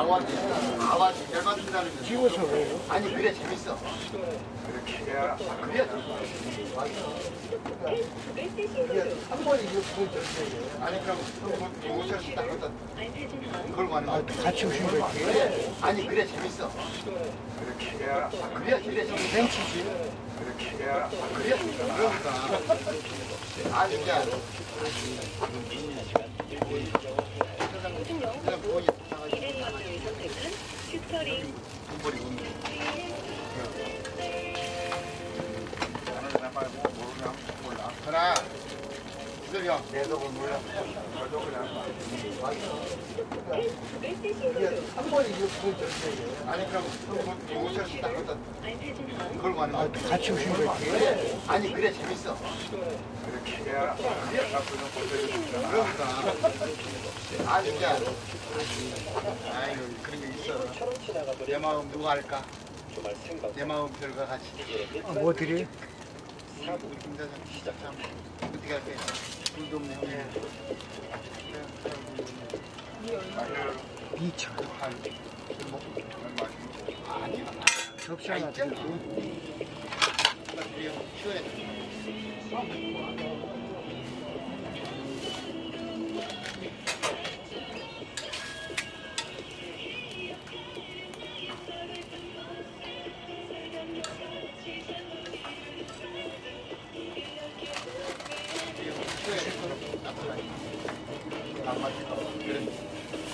아와지 아와지 열받는다는 거 찍어서 왜요? 아니 그래 재밌어 그래야 한 번에 이거 보여줬어요. 아니 그럼 오셔서 딱 갖다 걸고 하는 아, 거 같이 오신 거지. 그래 아니 그래 재밌어 그래야 그래 재밌어 벤치지. 해야 그래야 그러니까 아 진짜 그냥 보여줬 그러니 까, 나는그냥말고모르 면, 아니 그럼 오셔서 딱 갖다 걸고 하는 아, 거 같이 오신. 그래 아니 그래 재밌어 그렇게 해야 고생이 그러니까 아 진짜 아이고 그런 게 있어 내 마음 누가 알까 내 마음 별과 같이 아, 뭐 드려요? 우리 김대장 시작 참 어떻게 할게 불도 없네 Picha. Çok şey anlatıyor. Şöyle.